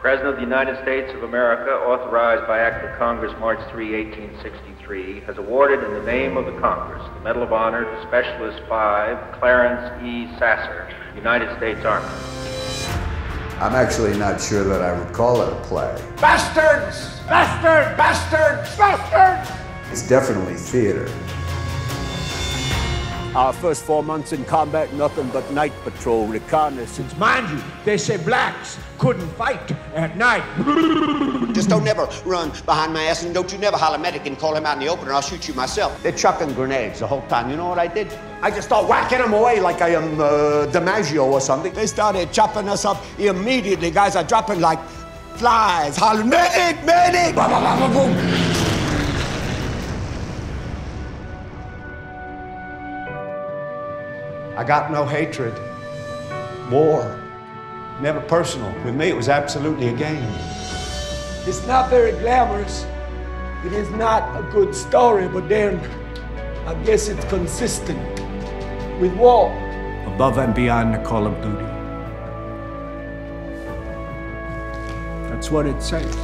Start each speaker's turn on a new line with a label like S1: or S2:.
S1: President of the United States of America, authorized by Act of Congress March 3, 1863, has awarded in the name of the Congress the Medal of Honor to Specialist 5 Clarence E. Sasser, United States Army.
S2: I'm actually not sure that I would call it a play.
S3: Bastards! Bastards! Bastards! Bastards!
S2: It's definitely theater.
S4: Our first four months in combat, nothing but night patrol, reconnaissance.
S3: Mind you, they say blacks couldn't fight at night.
S5: Just don't never run behind my ass and don't you never holler medic and call him out in the open or I'll shoot you myself. They're chucking grenades the whole time. You know what I did? I just start whacking them away like I am uh, DiMaggio or something. They started chopping us up immediately. Guys are dropping like flies, hollering, medic, medic! I got no hatred. War. Never personal. With me, it was absolutely a game.
S6: It's not very glamorous. It is not a good story, but then I guess it's consistent with war.
S4: Above and beyond the call of duty. That's what it says.